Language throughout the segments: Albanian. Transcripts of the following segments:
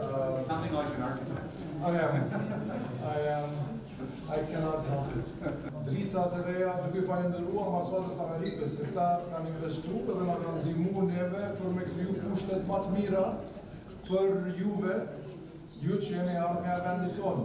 Nothing I can architect. I am. I am. I cannot help it. Drita të reja, duke i falendërua Ambasadës Amerikës, se këta kanë investu edhe na kanë ndihmu neve për me kriju kushtet ma të mira për juve, ju që jeni ardhmja e vendit tonë.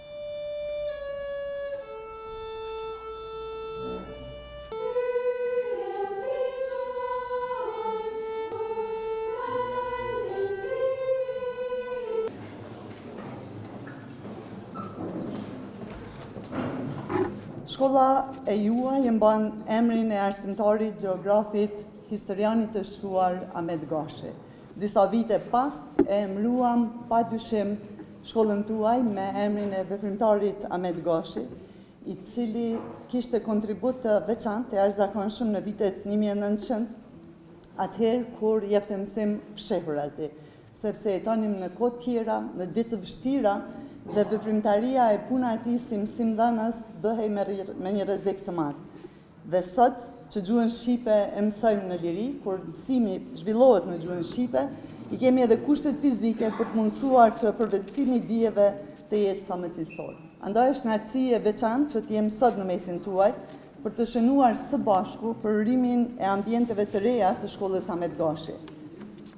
Shkolla e juaj e mban emrin e arsimtarit, geografit, historianit të shquar Ahmet Gashi. Disa vite pas e emruam pa dyshim shkollën tuaj me emrin e veprimtarit Ahmet Gashi, i cili kishte kontribut të veçantë të jashtëzakonshëm në vitet 1900, atëherë kur jepte mësim fshehurazi, sepse jetonim në kohë tjera, në ditë të vështira dhe veprimtaria e puna e tij si mësimdhënës bëhej me një rrezik të madh. Dhe sot, që gjuhën shqipe e mësojmë në liri, kur mësimi zhvillohet në gjuhën shqipe, i kemi edhe kushtet fizike për të mundësuar që përvetësimi i dijeve të jetë sa më cilësor. Andaj është kënaqësi e veçantë që të jem sot në mesin tuaj për të shënuar së bashku përurimin e ambienteve të reja të shkollës Ahmet Gashi.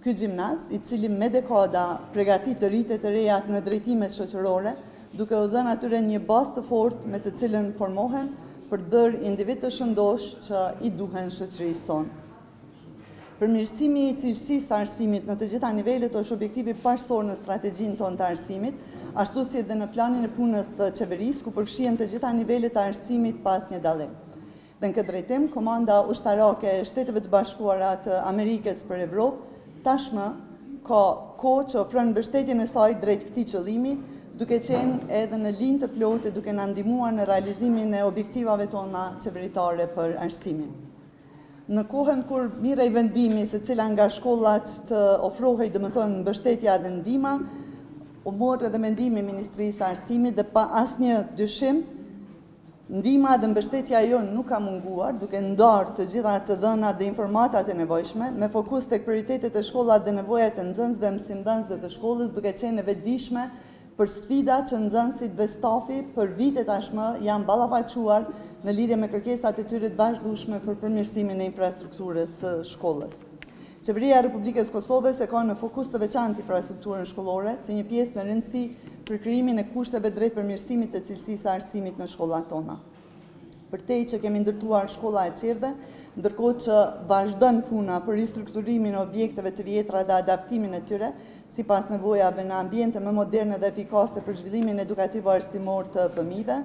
Ky gjimnaz, i cili me dekada pregatit të rinjtë e të rejat në drejtimet shoqërore, duke u dhënë atyre një bazë të fortë me të cilën formohen për t'u bërë individë të shëndoshë që i duhen shoqërisë sonë. Përmirësimi i cilësisë së arsimit në të gjitha nivelet është objektivi parësor në strategjinë tonë të arsimit, ashtu si dhe në planin e punës të qeverisë, ku përfshihen të gjitha nivelet e arsimit pa asnjë dallim. Dhe në këtë drejtim, Komanda Ushtarake e Shteteve të Bashkuara të Amerikës për Evropë Tashmë, ka kohë që ofron mbështetjen e saj drejt këtij qëllimi, duke qenë edhe në linjë të plotë e duke na ndihmuar në realizimin e objektivave tona qeveritare për arsimin. Në kohën kur mirrej vendimi se cila nga shkollat të ofrohej, domethënë mbështetja dhe ndihma, u mor edhe mendimi i Ministrisë së Arsimit dhe pa asnjë dyshim Ndihma dhe mbështetja jonë nuk ka munguar, duke ndarë të gjitha të dhënat dhe informatat e nevojshme, me fokus tek prioritetet e shkollat dhe nevojat e nxënësve e mësimdhënësve të shkollës, duke qenë e vetëdijshme për sfidat që nxënësit dhe stafi për vite tashmë janë ballafaquar në lidhje me kërkesat e tyre të vazhdueshme për përmirësimin e infrastrukturës së shkollës. Qeveria e Republikës së Kosovës e ka në fokus të veçantë infrastrukturën shkollore, si një pjesë me rëndësi për krijimin e kushteve drejt përmirësimit të cilësisë së arsimit në shkollat tona. Përtej që kemi ndërtuar shkolla e çerdhe, ndërkohë që vazhdon puna për ristrukturimin e objekteve të vjetra dhe adaptimin e tyre sipas nevojave në ambiente më moderne dhe efikase për zhvillimin edukativo-arsimor të fëmijëve,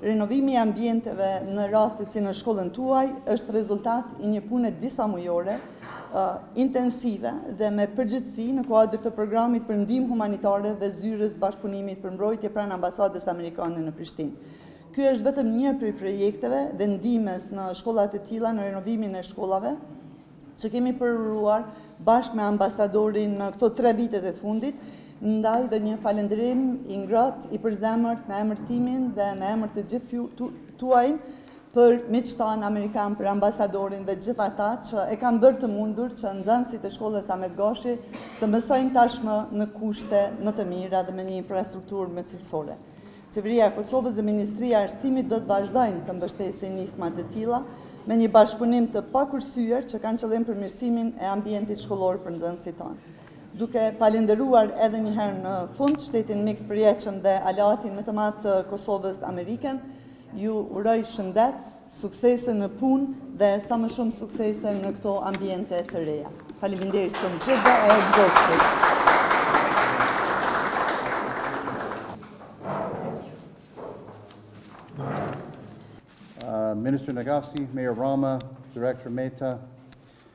Renovimi i ambienteve në raste si në shkollën tuaj është rezultat i një pune disa mujore, intensive dhe me përgjegjësi në kuadër të programit për ndihmë humanitare dhe Zyrës Bashkëpunimit për Mbrojtje pranë Ambasadës Amerikane në Prishtinë. Ky është vetëm një prej projekteve dhe ndihmës në shkolla të tilla në renovimin e shkollave, që kemi përuruar bashkë me ambasadorin në këto tre vitet e fundit, ndaj dhe një falënderim i ngrohtë, i përzemërt në emër timin dhe në emër të gjithë tuajnë për miqtë tanë amerikanë, për ambasadorin dhe gjithë ata që e kanë bërë të mundur që nxënësit e shkollës Ahmet Gashi të mësojnë tashmë në kushte më të mira dhe me një infrastrukturë më cilësore. Qeveria e Kosovës dhe Ministria e Arsimit do të vazhdojnë të mbështesin nisma të tilla, me një bashkëpunim të pakursyer që kanë qëllim përmirësimin e ambientit shkollor për nxënësit tonë. Duke falënderuar edhe një herë në fund shtetin mik të përjetshëm dhe aleatin më të madh të Kosovës Amerikën, ju uroj shëndet, Suksese në punë dhe sa më shumë suksese në këto ambiente të reja. Faleminderit shumë gjithëve. Minister Nagavci, Mayor Rama, Director Meta,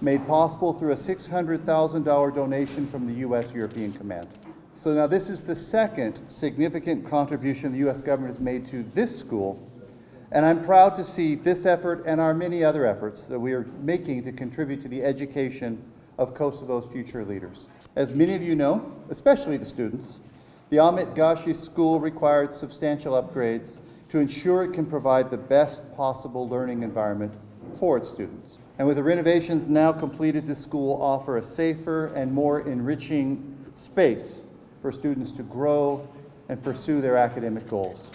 made possible through a $600,000 donation from the U.S. European Command. So now this is the second significant contribution the U.S. government has made to this school and I'm proud to see this effort and our many other efforts that we are making to contribute to the education of Kosovo's future leaders. As many of you know, especially the students, the Ahmet Gashi School required substantial upgrades to ensure it can provide the best possible learning environment for its students. And with the renovations now completed, the school offers offer a safer and more enriching space for students to grow and pursue their academic goals.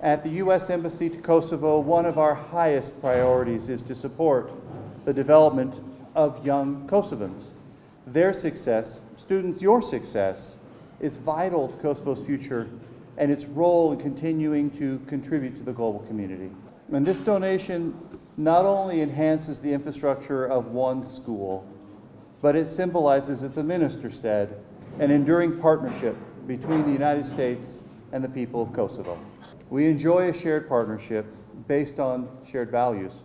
At the U.S. Embassy to Kosovo, one of our highest priorities is to support the development of young Kosovans. Their success, students, your success, is vital to Kosovo's future and its role in continuing to contribute to the global community. And this donation not only enhances the infrastructure of one school, but it symbolizes at the ministerstead an enduring partnership between the United States and the people of Kosovo. We enjoy a shared partnership based on shared values,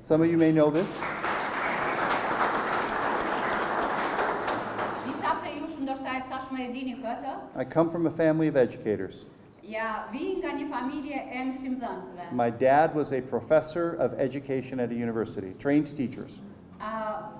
Some of you may know this. I come from a family of educators. My dad was a professor of education at a university, trained teachers.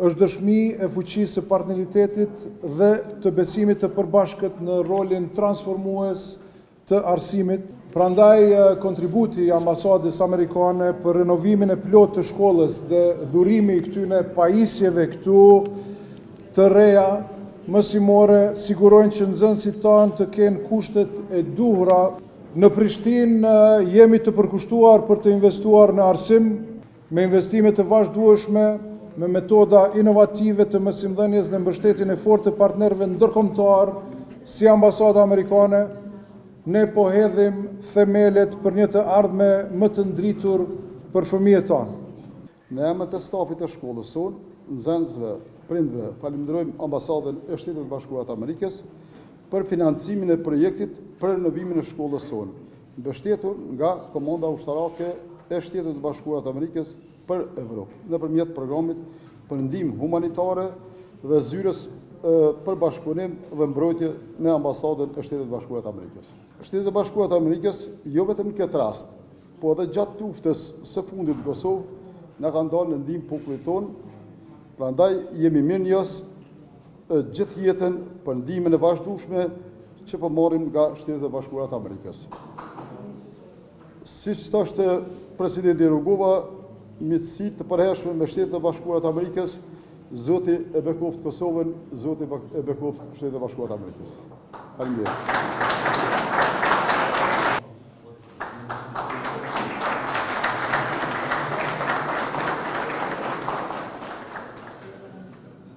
Është dëshmi e fuqisë së partneritetit dhe të besimit të përbashkët në rolin transformues të arsimit, prandaj kontributi i Ambasadës amerikane për renovimin e plotë të shkollës dhe dhurimi i këtyne pajisjeve këtu të reja mësimore sigurojnë që nxënësit tanë të kenë kushtet e duhura. Në Prishtinë jemi të përkushtuar për të investuar në arsim. Me investime të vazhdueshme, me metoda inovative të mësimdhënies dhe mbështetjen e fortë të partnerëve ndërkombëtarë, si Ambasada Amerikane, ne po hedhim themelet për një të ardhme më të ndritur për fëmijët tanë. Në emër të stafit të shkollës sonë, nxënësve, prindërve, falënderojmë Ambasadën e Shteteve të Bashkuara të Amerikës për financimin e projektit për renovimin e shkollës sonë. mbështetur nga Komanda Ushtarake e Shteteve të Bashkuara të Amerikës për Evropë, nëpërmjet Programit për Ndihmë Humanitare dhe Zyrës për Bashkëpunim dhe Mbrojtje në Ambasadën e Shteteve të Bashkuara të Amerikës. Shtetet e Bashkuara të Amerikës, jo vetëm në këtë rast, po edhe gjatë luftës së fundit në Kosovë, na kanë dalë në ndihmë popullit tonë, prandaj jemi mirënjohës gjithë jetën për ndihmën e vazhdueshme që po marrim nga Shtetet e Bashkuara të Amerikës. Siç thoshte presidenti Rugova, miqësi të përhershme me Shtetet e Bashkuara të Amerikës, Zoti e bekoftë Kosovën, Zoti e bekoftë Shtetet e Bashkuara të Amerikës. Faleminderit.